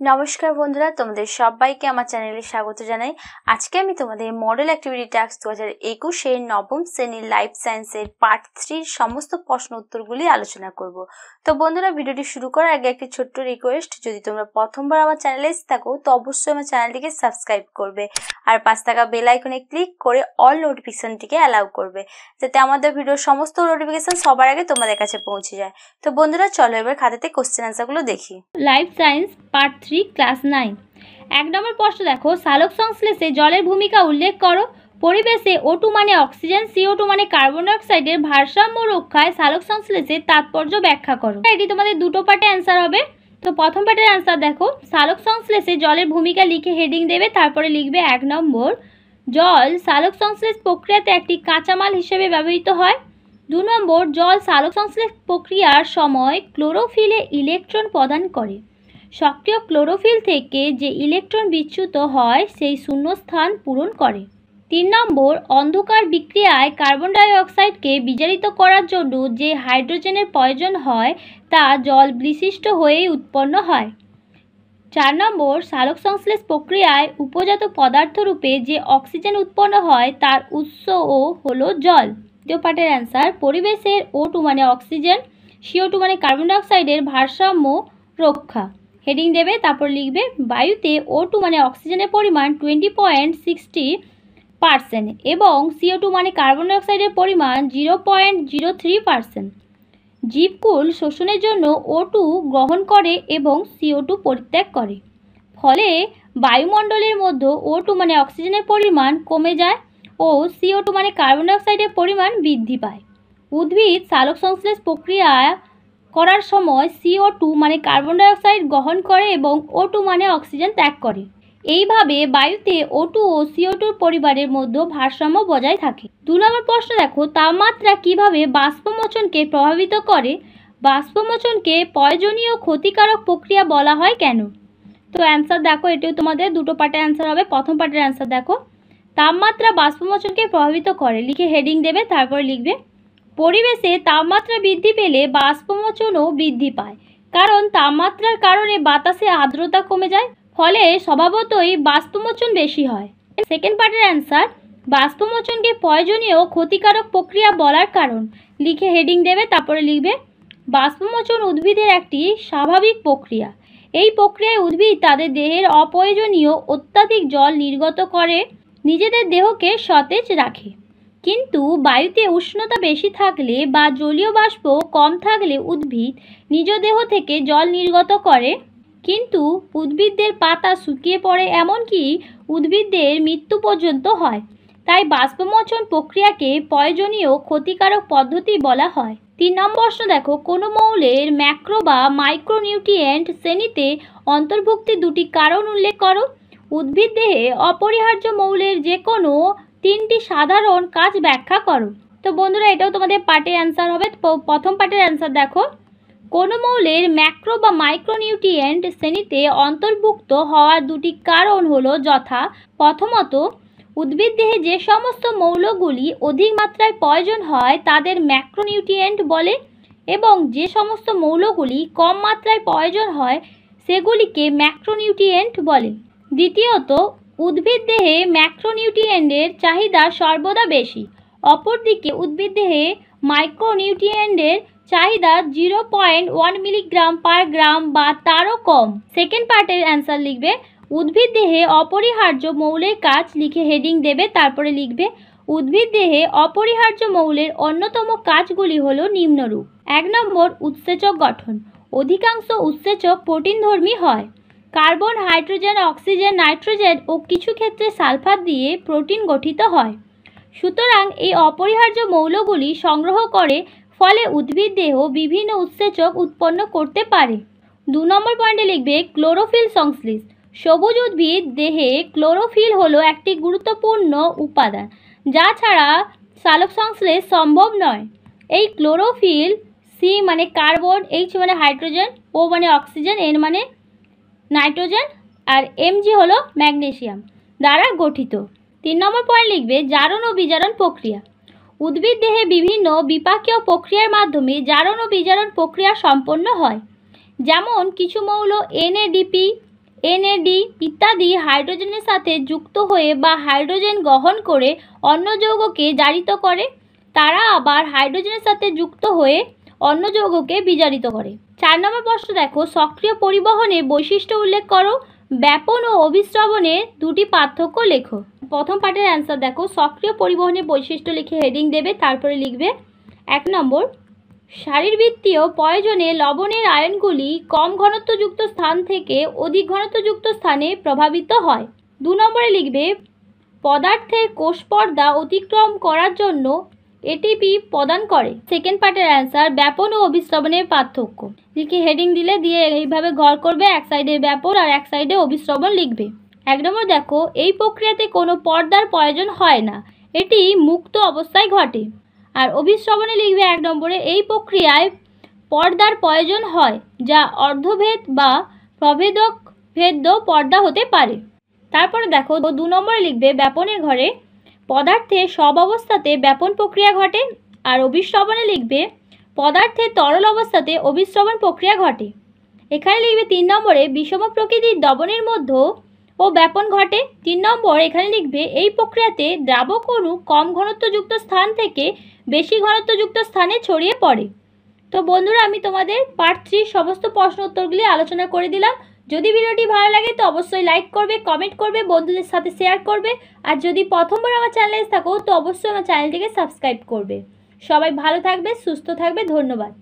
নমস্কার বন্ধুরা, তোমাদের সবাইকে আমার চ্যানেলে স্বাগত জানাই। আজকে আমি তোমাদের মডেল অ্যাক্টিভিটি ট্যাক্স দু হাজার একুশের নবম শ্রেণির লাইফ সায়েন্সের পার্ট থ্রির সমস্ত প্রশ্ন উত্তরগুলি আলোচনা করব। তো বন্ধুরা, ভিডিওটি শুরু করার আগে একটি ছোট্ট রিকোয়েস্ট যদি তোমরা প্রথমবার আমার চ্যানেলে থাকো, তো অবশ্যই আমার চ্যানেলটিকে সাবস্ক্রাইব করবে। আর পাঁচ টাকা বেল আইকনে ক্লিক করে অল নোটিফিকেশনটিকে অ্যালাউ করবে, যাতে আমাদের ভিডিওর সমস্ত নোটিফিকেশন সবার আগে তোমাদের কাছে পৌঁছে যায়। তো বন্ধুরা, চলো এবার খাতাতে কোশ্চেন আনসারগুলো দেখি। Life science part three class nine এক নম্বর প্রশ্ন দেখো, সালোক সংশ্লেষে জলের ভূমিকা উল্লেখ করো। পরিবেশে ও টু মানে অক্সিজেন সিও টু মানে কার্বন ডাইঅক্সাইডের ভারসাম্য রক্ষায় সালোক সংশ্লেষের তাৎপর্য ব্যাখ্যা করো। এটি তোমাদের দুটো পার্টে অ্যান্সার হবে। তো প্রথম পার্টের অ্যান্সার দেখো, সালোক সংশ্লেষে জলের ভূমিকা লিখে হেডিং দেবে, তারপরে লিখবে এক নম্বর, জল সালোক সংশ্লেষ প্রক্রিয়াতে একটি কাঁচামাল হিসেবে ব্যবহৃত হয়। দু নম্বর, জল সালোক সংশ্লেষ প্রক্রিয়ার সময় ক্লোরোফিলে ইলেকট্রন প্রদান করে। সক্রিয় ক্লোরোফিল থেকে যে ইলেকট্রন বিচ্যুত হয়, সেই শূন্যস্থান পূরণ করে। তিন নম্বর, অন্ধকার বিক্রিয়ায় কার্বন ডাই অক্সাইডকে বিজারিত করার জন্য যে হাইড্রোজেনের প্রয়োজন হয়, তা জল বিশিষ্ট হয়েই উৎপন্ন হয়। চার নম্বর, সালোক সংশ্লেষ প্রক্রিয়ায় উপজাত পদার্থরূপে যে অক্সিজেন উৎপন্ন হয়, তার উৎসও হলো জল। দ্বিতীয় পার্টের অ্যান্সার, পরিবেশের ও টু মানে অক্সিজেন সিও টু মানে কার্বন ডাইঅক্সাইডের ভারসাম্য রক্ষা। হেডিং দেবে, তারপর লিখবে, বায়ুতে ও টু মানে অক্সিজেনের পরিমাণ টোয়েন্টি পয়েন্ট সিক্সটি পার্সেন্ট এবং সিও টু মানে কার্বন ডাইঅক্সাইডের পরিমাণ zero point zero three percent জীবকুল শোষণের জন্য ও টু গ্রহণ করে এবং সিও টু পরিত্যাগ করে। ফলে বায়ুমণ্ডলের মধ্যে ও টু মানে অক্সিজেনের পরিমাণ কমে যায় ও সিও টু মানে কার্বন ডাইঅক্সাইডের পরিমাণ বৃদ্ধি পায়। উদ্ভিদ সালোক সংশ্লেষ প্রক্রিয়া করার সময় সিও টু মানে কার্বন ডাইঅক্সাইড গ্রহণ করে এবং ও টু মানে অক্সিজেন ত্যাগ করে। এইভাবে বায়ুতে ও টু ও সিও টুর পরিবারের মধ্যে ভারসাম্য বজায় থাকে। দু নম্বর প্রশ্ন দেখো, তাপমাত্রা কীভাবে বাষ্পমোচনকে প্রভাবিত করে? বাষ্পমোচনকে প্রয়োজনীয় ক্ষতিকারক প্রক্রিয়া বলা হয় কেন? তো অ্যান্সার দেখো, এটিও তোমাদের দুটো পার্টের অ্যান্সার হবে। প্রথম পার্টের অ্যান্সার দেখো, তাপমাত্রা বাষ্পমোচনকে প্রভাবিত করে। লিখে হেডিং দেবে, তারপর লিখবে পরিবেশে তাপমাত্রা বৃদ্ধি পেলে বাষ্পমোচনও বৃদ্ধি পায়। কারণ তাপমাত্রার কারণে বাতাসে আর্দ্রতা কমে যায়, ফলে স্বভাবতই বাষ্পমোচন বেশি হয়। সেকেন্ড পার্টের অ্যান্সার, বাষ্পমোচনকে প্রয়োজনীয় ক্ষতিকারক প্রক্রিয়া বলার কারণ। লিখে হেডিং দেবে, তারপরে লিখবে, বাষ্পমোচন উদ্ভিদের একটি স্বাভাবিক প্রক্রিয়া। এই প্রক্রিয়ায় উদ্ভিদ তাদের দেহের অপ্রয়োজনীয় অত্যাধিক জল নির্গত করে, নিজেদের দেহকে সতেজ রাখে। কিন্তু বায়ুতে উষ্ণতা বেশি থাকলে বা জলীয় বাষ্প কম থাকলে উদ্ভিদ নিজ দেহ থেকে জল নির্গত করে। কিন্তু উদ্ভিদদের পাতা শুকিয়ে পড়ে এমনকি উদ্ভিদদের মৃত্যু পর্যন্ত হয়। তাই বাষ্পমোচন প্রক্রিয়াকে প্রয়োজনীয় ক্ষতিকারক পদ্ধতি বলা হয়। তিন নম্বর প্রশ্ন দেখো, কোনো মৌলের ম্যাক্রো বা মাইক্রোনিউট্রিয়েন্ট শ্রেণীতে অন্তর্ভুক্তি দুটি কারণ উল্লেখ করো? উদ্ভিদ দেহে অপরিহার্য মৌলের যে কোনো তিনটি সাধারণ কাজ ব্যাখ্যা করো। তো বন্ধুরা, এটাও তোমাদের পার্টের অ্যান্সার হবে। প্রথম পার্টের অ্যান্সার দেখো। কোনো মৌলের ম্যাক্রো বা মাইক্রোনিউট্রিয়েন্ট শ্রেণীতে অন্তর্ভুক্ত হওয়ার দুটি কারণ হলো যথা, প্রথমত, উদ্ভিদ দেহে যে সমস্ত মৌলগুলি অধিক মাত্রায় প্রয়োজন হয়, তাদের ম্যাক্রোনিউট্রিয়েন্ট বলে, এবং যে সমস্ত মৌলগুলি কম মাত্রায় প্রয়োজন হয়, সেগুলিকে ম্যাক্রোনিউট্রিয়েন্ট বলে। দ্বিতীয়ত উদ্ভিদ দেহে ম্যাক্রোনিউট্রিয়েন্টের চাহিদা সর্বদা বেশি। অপরদিকে উদ্ভিদ দেহে মাইক্রোনিউট্রিয়েন্টের চাহিদা zero point one milligram per gram বা তারও কম। সেকেন্ড পার্টের অ্যান্সার লিখবে, উদ্ভিদ দেহে অপরিহার্য মৌলের কাজ লিখে হেডিং দেবে, তারপরে লিখবে, উদ্ভিদ দেহে অপরিহার্য মৌলের অন্যতম কাজগুলি হলো নিম্নরূপ। এক নম্বর, উৎসেচক গঠন। অধিকাংশ উৎসেচক প্রোটিনধর্মী হয়। কার্বন, হাইড্রোজেন, অক্সিজেন, নাইট্রোজেন ও কিছু ক্ষেত্রে সালফার দিয়ে প্রোটিন গঠিত হয়। সুতরাং এই অপরিহার্য মৌলগুলি সংগ্রহ করে ফলে উদ্ভিদ দেহ বিভিন্ন উৎসেচক উৎপন্ন করতে পারে। দু নম্বর পয়েন্টে লিখবে ক্লোরোফিল সংশ্লেষ সবুজ উদ্ভিদ দেহে ক্লোরোফিল হলো একটি গুরুত্বপূর্ণ উপাদান, যা ছাড়া সালোক সংশ্লেষ সম্ভব নয়। এই ক্লোরোফিল সি মানে কার্বন, এইচ মানে হাইড্রোজেন, ও মানে অক্সিজেন, এন মানে নাইট্রোজেন আর এমজি হলো ম্যাগনেশিয়াম দ্বারা গঠিত। তিন নম্বর পয়েন্ট লিখবে জারণ ও বিজারণ প্রক্রিয়া। উদ্ভিদ দেহে বিভিন্ন বিপাকীয় প্রক্রিয়ার মাধ্যমে জারণ ও বিজারণ প্রক্রিয়া সম্পন্ন হয়। যেমন কিছু মৌল এনএডিপি, এনএডি ইত্যাদি হাইড্রোজেনের সাথে যুক্ত হয়ে বা হাইড্রোজেন গ্রহণ করে অন্য যৌগকে জারিত করে। তারা আবার হাইড্রোজেনের সাথে যুক্ত হয়ে অন্য যৌগকে বিজারিত করে। চার নম্বর প্রশ্ন দেখো, সক্রিয় পরিবহনের বৈশিষ্ট্য উল্লেখ করো, ব্যাপন ও অভিশ্রবণের দুটি পার্থক্য লেখো। প্রথম পার্টের অ্যান্সার দেখো, সক্রিয় পরিবহনের বৈশিষ্ট্য লিখে হেডিং দেবে, তারপরে লিখবে। এক নম্বর, শারীরবৃত্তীয় প্রয়োজনে লবণের আয়নগুলি কম ঘনত্বযুক্ত স্থান থেকে অধিক ঘনত্বযুক্ত স্থানে প্রভাবিত হয়। দু নম্বরে লিখবে, পদার্থের কোষ পর্দা অতিক্রম করার জন্য এটিপি প্রদান করে। সেকেন্ড পার্টের অ্যান্সার ব্যাপন ও অভিশ্রবণের পার্থক্য। লিখে হেডিং দিলে দিয়ে এইভাবে ঘর করবে, এক সাইডে ব্যাপন আর এক সাইডে অভিশ্রবণ লিখবে। এক নম্বর দেখো, এই প্রক্রিয়াতে কোনো পর্দার প্রয়োজন হয় না। এটি মুক্ত অবস্থায় ঘটে। আর অভিশ্রবণে লিখবে এক নম্বরে, এই প্রক্রিয়ায় পর্দার প্রয়োজন হয়, যা অর্ধভেদ বা প্রভেদক ভেদ্য পর্দা হতে পারে। তারপরে দেখো, দু নম্বরে লিখবে, ব্যাপনের ঘরে পদার্থের সব অবস্থাতে ব্যাপন প্রক্রিয়া ঘটে আর অভিশ্রবণে লিখবে, পদার্থে তরল অবস্থাতে অভিশ্রবণ প্রক্রিয়া ঘটে। এখানে লিখবে তিন নম্বরে বিষম প্রকৃতির দবনের মধ্যে ও ব্যাপন ঘটে। তিন নম্বর এখানে লিখবে এই প্রক্রিয়াতে দ্রাবক অণু কম ঘনত্বযুক্ত স্থান থেকে বেশি ঘনত্বযুক্ত স্থানে ছড়িয়ে পড়ে। তো বন্ধুরা, আমি তোমাদের পার্ট থ্রির সমস্ত প্রশ্ন উত্তরগুলি আলোচনা করে দিলাম। যদি ভিডিওটি ভালো লাগে তো অবশ্যই লাইক করবে কমেন্ট করবে, বন্ধুদের সাথে শেয়ার করবে। আর যদি প্রথমবার আমার চ্যানেলে থাকো তো অবশ্যই আমার চ্যানেলটিকে সাবস্ক্রাইব করবে। সবাই ভালো থাকবে, সুস্থ থাকবে, ধন্যবাদ।